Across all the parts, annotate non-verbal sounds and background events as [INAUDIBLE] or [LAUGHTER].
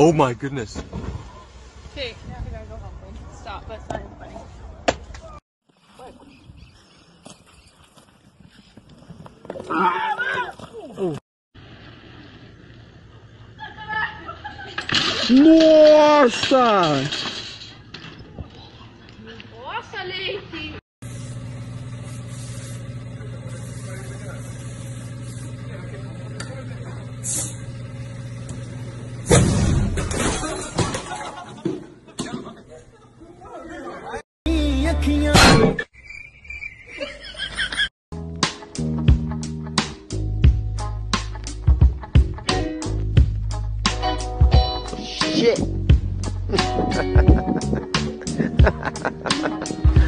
Oh my goodness. Okay, now we gotta go help me. Stop, that's not even funny. Nossa! Nossa, leite! Shit. [LAUGHS]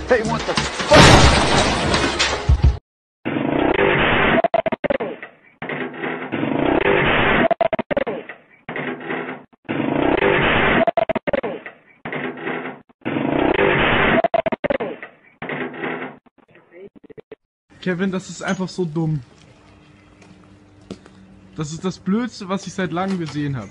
hey, what the fuck? Kevin, das ist einfach so dumm. Das ist das Blödste, was ich seit langem gesehen habe.